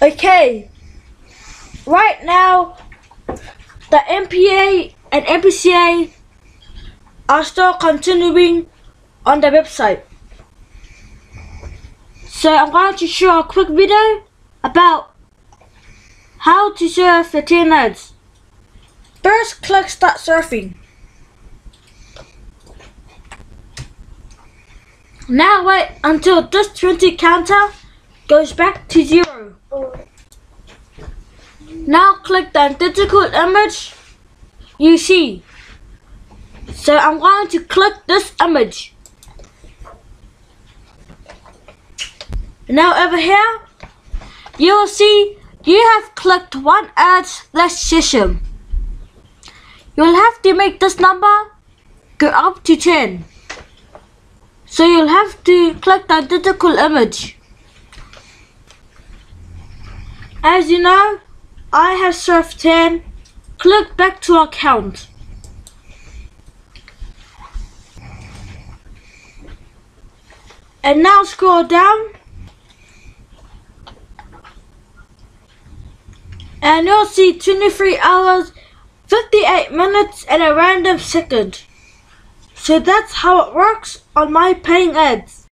Okay. Right now, the MPA and MPCA are still continuing on the website. So I'm going to show a quick video about how to surf the 10 ads. First, click Start Surfing. Now wait until this 20 counter goes back to zero. Now click the identical image you see. So I'm going to click this image. Now over here, you will see you have clicked one ad less session. You'll have to make this number go up to 10. So you'll have to click the identical image. As you know, I have surfed 10. Click back to account. And now scroll down. And you'll see 23 hours, 58 minutes, and a random second. So that's how it works on my paying ads.